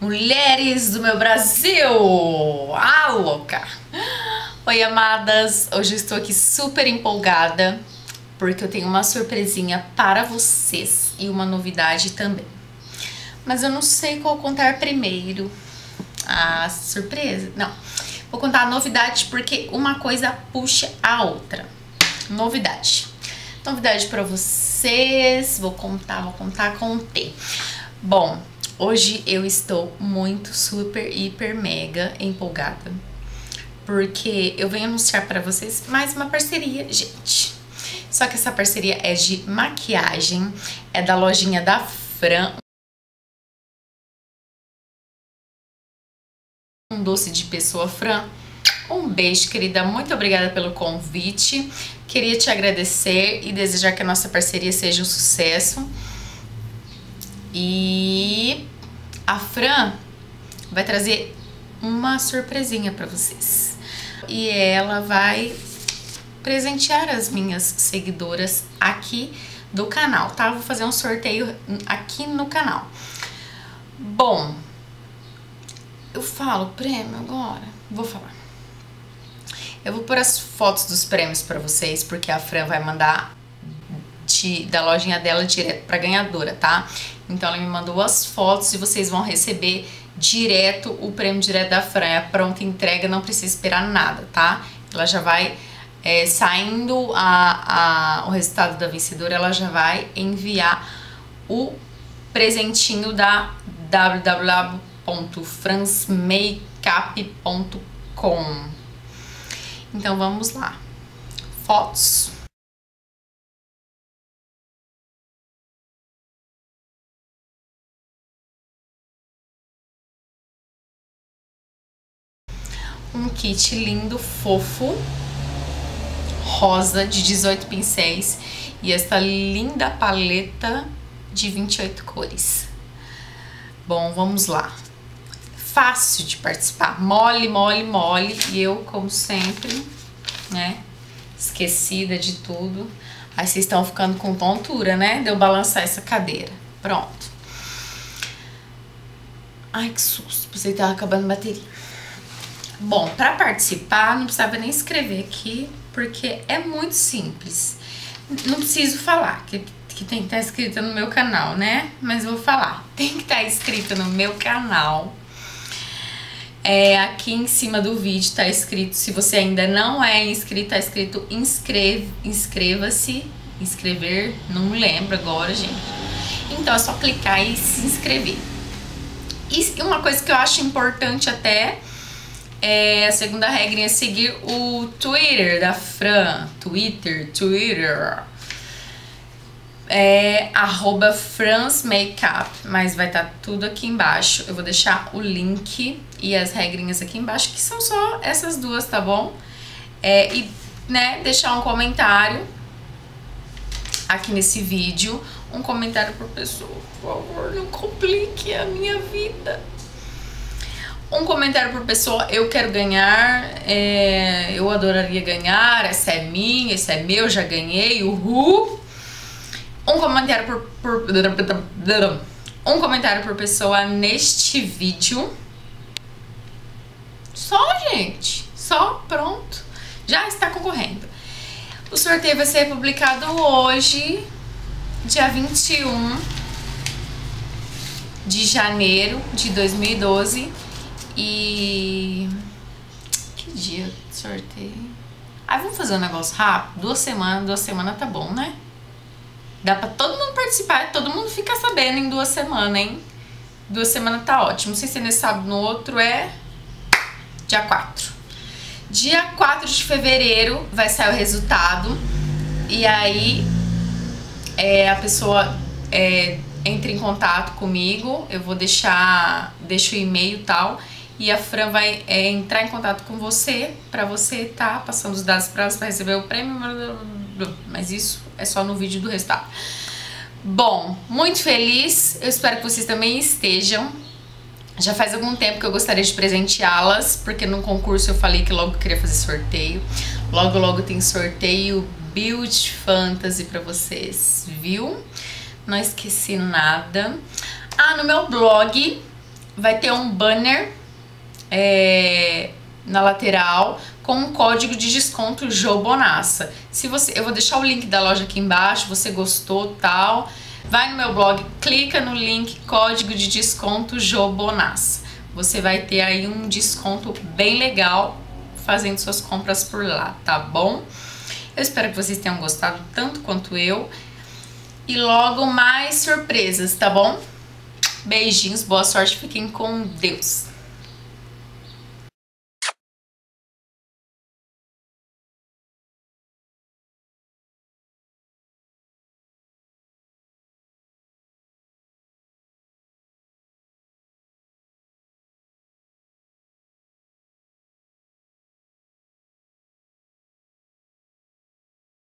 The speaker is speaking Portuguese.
mulheres do meu Brasil! Ah, louca! Oi, amadas! Hoje eu estou aqui super empolgada porque eu tenho uma surpresinha para vocês e uma novidade também. Mas eu não sei qual contar primeiro. A surpresa? Não. Vou contar a novidade porque uma coisa puxa a outra. Novidade. Novidade para vocês. Vou contar, vou contar, contei. Bom, Hoje eu estou muito, super, hiper, mega empolgada. Porque eu venho anunciar para vocês mais uma parceria, gente. Só que essa parceria é de maquiagem, é da lojinha da Fran. Um doce de pessoa, Fran. Um beijo, querida. Muito obrigada pelo convite. Queria te agradecer e desejar que a nossa parceria seja um sucesso. E a Fran vai trazer uma surpresinha para vocês. E ela vai presentear as minhas seguidoras aqui do canal, tá? Vou fazer um sorteio aqui no canal. Bom, eu falo prêmio agora? Vou falar. Eu vou pôr as fotos dos prêmios para vocês, porque a Fran vai mandar da lojinha dela direto pra ganhadora, tá? Então ela me mandou as fotos e vocês vão receber direto o prêmio direto da Fran. É pronta entrega, não precisa esperar nada, tá? Ela já vai é, saindo a, a, o resultado da vencedora, ela já vai enviar o presentinho da www.fransmakeup.com. Então vamos lá. Fotos. Um kit lindo, fofo, rosa de 18 pincéis e esta linda paleta de 28 cores. Bom, vamos lá. Fácil de participar, mole, mole, mole e eu, como sempre, né, esquecida de tudo. Aí vocês estão ficando com tontura, né, de eu balançar essa cadeira. Pronto. Ai, que susto, pensei que tava acabando a bateria. Bom, para participar, não precisava nem escrever aqui, porque é muito simples. Não preciso falar, que, que tem que estar tá no meu canal, né? Mas vou falar. Tem que estar tá no meu canal. É, aqui em cima do vídeo tá escrito, se você ainda não é inscrito, tá escrito inscreva-se, inscrever, não lembro agora, gente. Então é só clicar e se inscrever. E uma coisa que eu acho importante até é, a segunda regra é seguir o Twitter da Fran. Twitter, Twitter. É arroba mas vai estar tá tudo aqui embaixo. Eu vou deixar o link e as regrinhas aqui embaixo, que são só essas duas, tá bom? É, e, né, deixar um comentário aqui nesse vídeo. Um comentário por pessoa, por favor, não complique a minha vida um comentário por pessoa, eu quero ganhar, é, eu adoraria ganhar, essa é minha, esse é meu, já ganhei, uhul. Um comentário por, por um comentário por pessoa neste vídeo. Só, gente, só, pronto. Já está concorrendo. O sorteio vai ser publicado hoje, dia 21 de janeiro de 2012 e. Que dia sorteio? Aí vamos fazer um negócio rápido? Duas semanas, duas semanas tá bom, né? Dá pra todo mundo participar, todo mundo fica sabendo em duas semanas, hein? Duas semanas tá ótimo. Não sei se é nesse sábado no outro é dia 4. Dia 4 de fevereiro vai sair o resultado. E aí é, a pessoa é, entra em contato comigo. Eu vou deixar, deixo o e-mail e tal e a Fran vai é, entrar em contato com você para você tá passando os dados para elas para receber o prêmio, mas isso é só no vídeo do resultado. Bom, muito feliz, eu espero que vocês também estejam. Já faz algum tempo que eu gostaria de presenteá-las, porque no concurso eu falei que logo queria fazer sorteio. Logo, logo tem sorteio Build Fantasy para vocês, viu? Não esqueci nada. Ah, no meu blog vai ter um banner é, na lateral com um código de desconto Jobonassa. Se você, eu vou deixar o link da loja aqui embaixo, você gostou, tal, vai no meu blog, clica no link código de desconto Jobonassa. Você vai ter aí um desconto bem legal fazendo suas compras por lá, tá bom? Eu espero que vocês tenham gostado tanto quanto eu. E logo mais surpresas, tá bom? Beijinhos, boa sorte, fiquem com Deus.